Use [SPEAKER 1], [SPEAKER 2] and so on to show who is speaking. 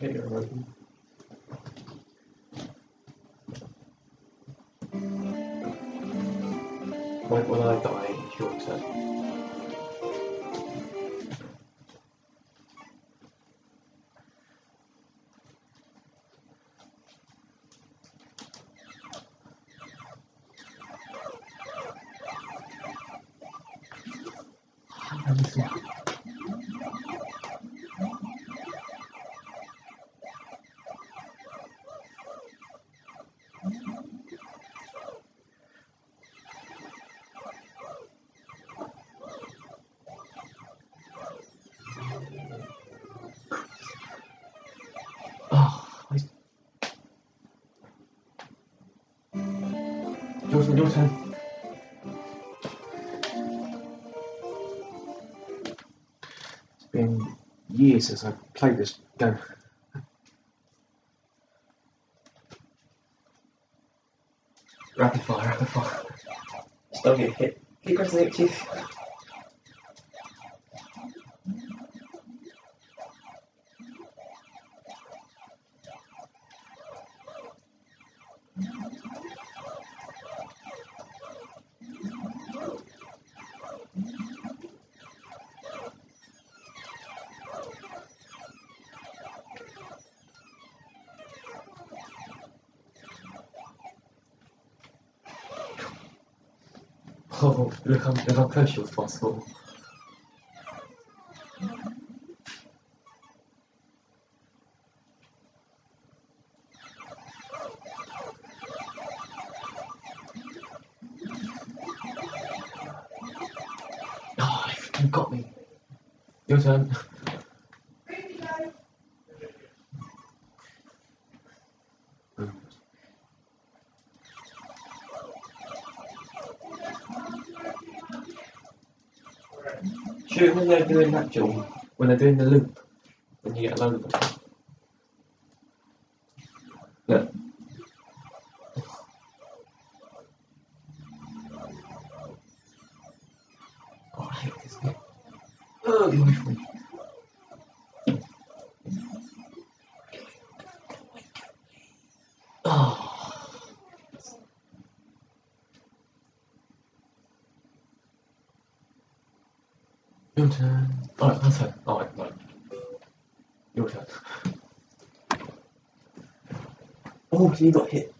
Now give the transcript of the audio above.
[SPEAKER 1] Get your open. When, when I die, your turn. Oh, I... Your turn, your turn. It's been years since I've played this game. Rapid fire, rapid fire.
[SPEAKER 2] Just don't get hit. Keep pressing it, Chief.
[SPEAKER 1] Oh, close she was possible. Oh, you got me. Your turn. Shoot when they're doing that jump, when they're doing the loop, when you get a load of them. Look. Oh. Your turn. Oh, my turn. Oh, wait, no. Your turn.
[SPEAKER 2] Oh, you got hit.